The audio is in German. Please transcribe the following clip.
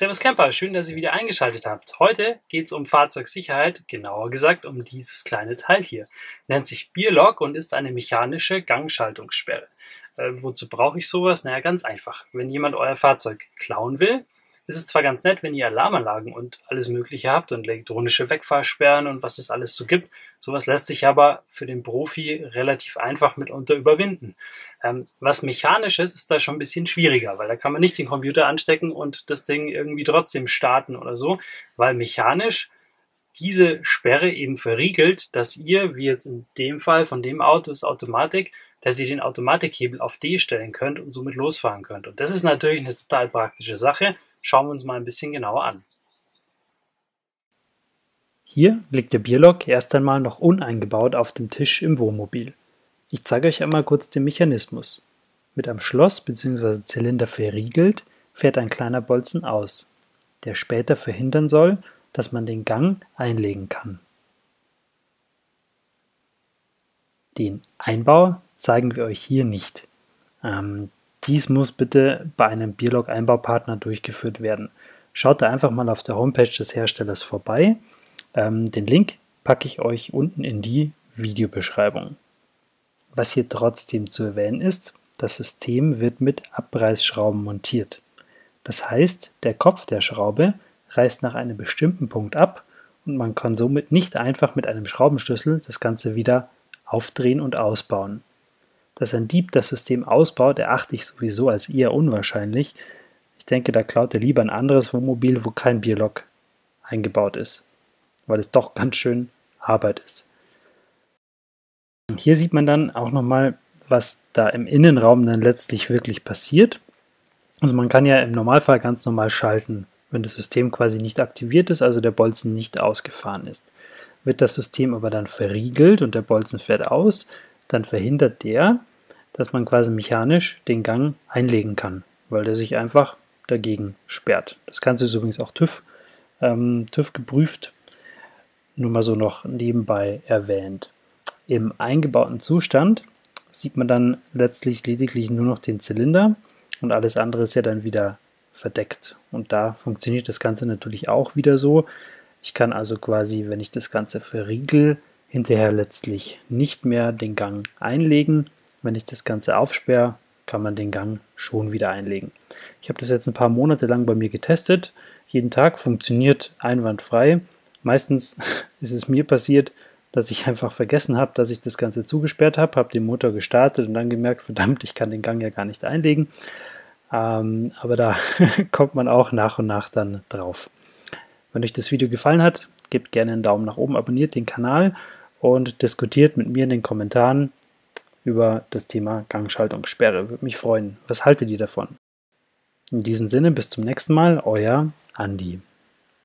Servus Camper, schön, dass ihr wieder eingeschaltet habt. Heute geht es um Fahrzeugsicherheit, genauer gesagt um dieses kleine Teil hier. Nennt sich Bierlock und ist eine mechanische Gangschaltungssperre. Äh, wozu brauche ich sowas? Naja, ganz einfach. Wenn jemand euer Fahrzeug klauen will, ist es zwar ganz nett, wenn ihr Alarmanlagen und alles Mögliche habt und elektronische Wegfahrsperren und was es alles so gibt. Sowas lässt sich aber für den Profi relativ einfach mitunter überwinden. Ähm, was mechanisches ist da schon ein bisschen schwieriger, weil da kann man nicht den Computer anstecken und das Ding irgendwie trotzdem starten oder so, weil mechanisch diese Sperre eben verriegelt, dass ihr, wie jetzt in dem Fall von dem Auto ist Automatik, dass ihr den Automatikhebel auf D stellen könnt und somit losfahren könnt. Und das ist natürlich eine total praktische Sache schauen wir uns mal ein bisschen genauer an. Hier liegt der Bierlock erst einmal noch uneingebaut auf dem Tisch im Wohnmobil. Ich zeige euch einmal kurz den Mechanismus. Mit einem Schloss bzw. Zylinder verriegelt fährt ein kleiner Bolzen aus, der später verhindern soll, dass man den Gang einlegen kann. Den Einbau zeigen wir euch hier nicht. Ähm, dies muss bitte bei einem Bierlog-Einbaupartner durchgeführt werden. Schaut da einfach mal auf der Homepage des Herstellers vorbei. Ähm, den Link packe ich euch unten in die Videobeschreibung. Was hier trotzdem zu erwähnen ist, das System wird mit Abreißschrauben montiert. Das heißt, der Kopf der Schraube reißt nach einem bestimmten Punkt ab und man kann somit nicht einfach mit einem Schraubenschlüssel das Ganze wieder aufdrehen und ausbauen. Dass ein Dieb das System ausbaut, erachte ich sowieso als eher unwahrscheinlich. Ich denke, da klaut er lieber ein anderes Wohnmobil, wo kein Bierlock eingebaut ist, weil es doch ganz schön Arbeit ist. Hier sieht man dann auch nochmal, was da im Innenraum dann letztlich wirklich passiert. Also man kann ja im Normalfall ganz normal schalten, wenn das System quasi nicht aktiviert ist, also der Bolzen nicht ausgefahren ist. Wird das System aber dann verriegelt und der Bolzen fährt aus, dann verhindert der, dass man quasi mechanisch den Gang einlegen kann, weil der sich einfach dagegen sperrt. Das Ganze ist übrigens auch TÜV, ähm, TÜV geprüft, nur mal so noch nebenbei erwähnt. Im eingebauten Zustand sieht man dann letztlich lediglich nur noch den Zylinder und alles andere ist ja dann wieder verdeckt. Und da funktioniert das Ganze natürlich auch wieder so. Ich kann also quasi, wenn ich das Ganze verriegel, hinterher letztlich nicht mehr den Gang einlegen, wenn ich das Ganze aufsperre, kann man den Gang schon wieder einlegen. Ich habe das jetzt ein paar Monate lang bei mir getestet. Jeden Tag funktioniert einwandfrei. Meistens ist es mir passiert, dass ich einfach vergessen habe, dass ich das Ganze zugesperrt habe, habe den Motor gestartet und dann gemerkt, verdammt, ich kann den Gang ja gar nicht einlegen. Ähm, aber da kommt man auch nach und nach dann drauf. Wenn euch das Video gefallen hat, gebt gerne einen Daumen nach oben, abonniert den Kanal und diskutiert mit mir in den Kommentaren, über das Thema Gangschaltungssperre. Würde mich freuen. Was haltet ihr davon? In diesem Sinne, bis zum nächsten Mal, euer Andi.